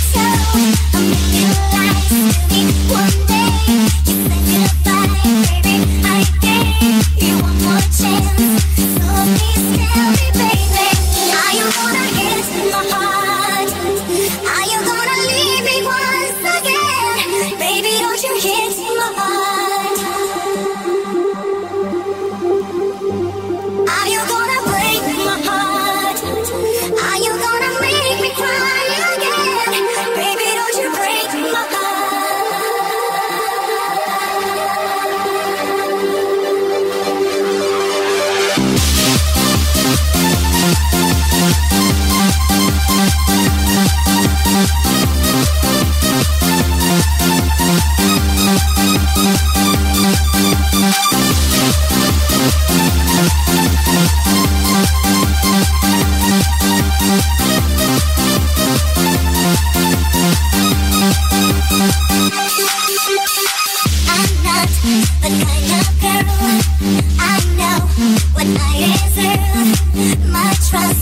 So I'm making lights one day. You said you I'm not the kind of girl I know what I deserve.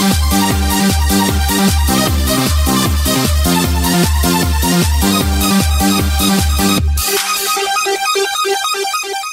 Thank you.